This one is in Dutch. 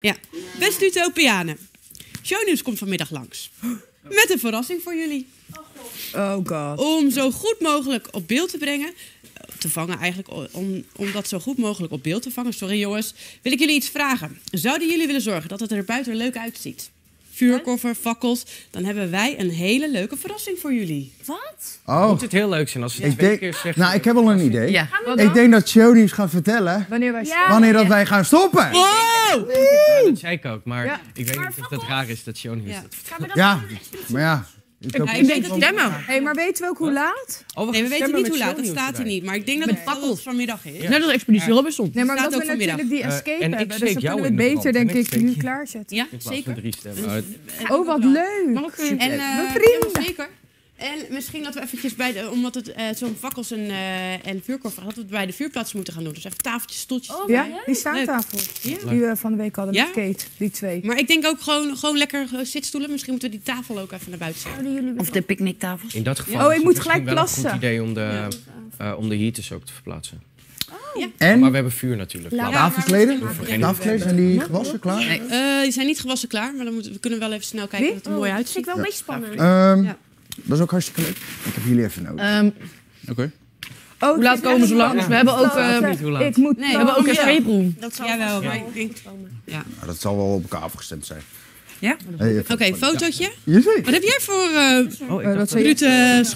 Ja, beste Utopianen. Shownieuws komt vanmiddag langs. Met een verrassing voor jullie. Oh god. Om zo goed mogelijk op beeld te brengen, eh, te vangen eigenlijk, om, om dat zo goed mogelijk op beeld te vangen, sorry jongens, wil ik jullie iets vragen. Zouden jullie willen zorgen dat het er buiten leuk uitziet? Vuurkoffer, fakkels, dan hebben wij een hele leuke verrassing voor jullie. Wat? Oh, Moet het heel leuk zijn als je het ik twee denk, keer zegt. nou, ik heb al een idee. Ja. Ik denk dat Shownieuws gaat vertellen Wanneer wij Ja. wanneer dat wij gaan stoppen. Wow! Ja, dat zei ik ook, maar Ja. ik weet niet of dat raar is dat Ja. dat Gaan we dat Ja, maar ja. Ik hoop Ja, dat- ik denk dat Stemmen. Hé, maar weten we ook hoe laat? Oh, Nee, we weten niet hoe laat, dat staat er niet. Maar ik denk dat het wel vanmiddag is. Ja. Net als Expeditie Robinson. Nee, maar dat ook we vanmiddag. natuurlijk die Eh, escape en ik hebben. Dus jou kunnen we in het de beter, denk En ik, nu klaarzetten. Ja, zeker. drie stemmen. uit. Oh, wat leuk. En, eh, Mijn vrienden. ja, zeker. En misschien dat we eventjes bij de, omdat het eh, zo'n fakkels en, eh en vuurkoffer, dat we het bij de vuurplaats moeten gaan doen. Dus even tafeltjes, stoeltjes. Oh, Ja, ja? die staattafel. Ja. Die we van de week hadden Ja? met Kate. Die twee. Maar ik denk ook gewoon, gewoon lekker eh, zitstoelen. Misschien moeten we die tafel ook even naar buiten zetten. Of de picknicktafels. In dat geval Oh, ik moet gelijk wel een goed plassen. idee om de, eh, om de heaters ook te verplaatsen. Maar En we hebben vuur natuurlijk. Tafelkleden? Tafelkleden, zijn die gewassen klaar? Eh, die zijn niet gewassen klaar, maar dan moeten, we kunnen wel even snel kijken Wie? dat het er mooi Oh, uitziet. vind ik wel een beetje spannend. Dat is ook hartstikke leuk. Ik heb jullie even nodig. Ehm, Oké. oh, Hoe laat komen ze langs? We hebben ook, Oh, eh, niet hoe laat. Ik moet Nee, we hebben ook een Ja. escape room. Dat zal vast maar wel ik denk-. Ja. Nou, dat zal wel op elkaar afgestemd zijn. Ja? Hey, Oké, fotootje. Wat heb jij voor eh Oh, dat schoenen?